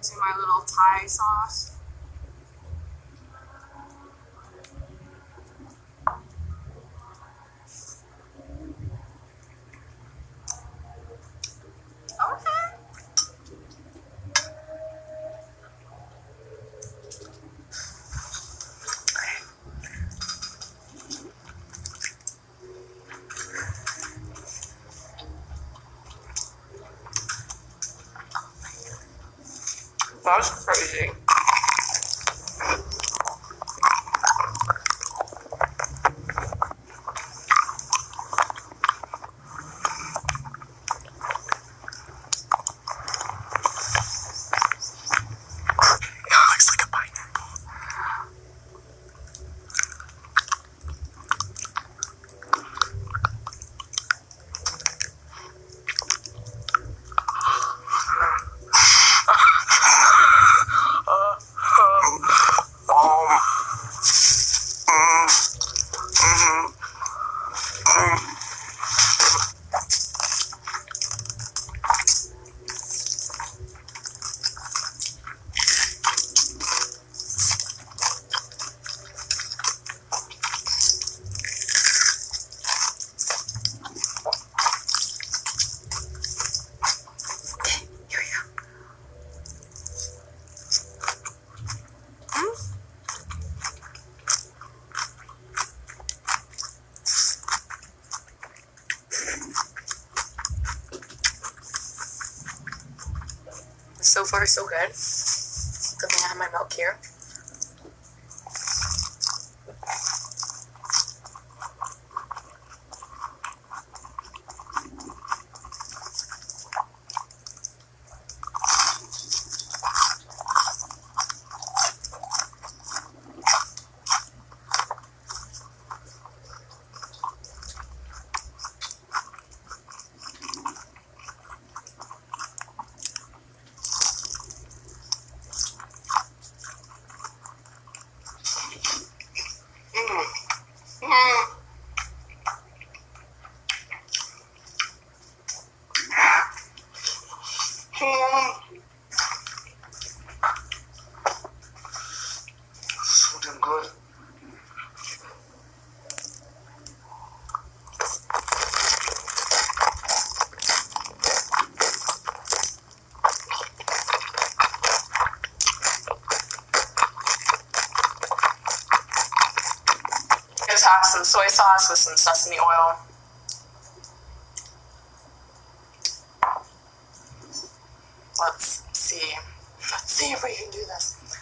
into my little Thai sauce. lógico que gente. Mm. Okay, here we go. Mm. So far, so good. Good thing I have my milk here. Mm. Mm. So damn good. Have some soy sauce with some sesame oil. Let's see. Let's see if we can do this.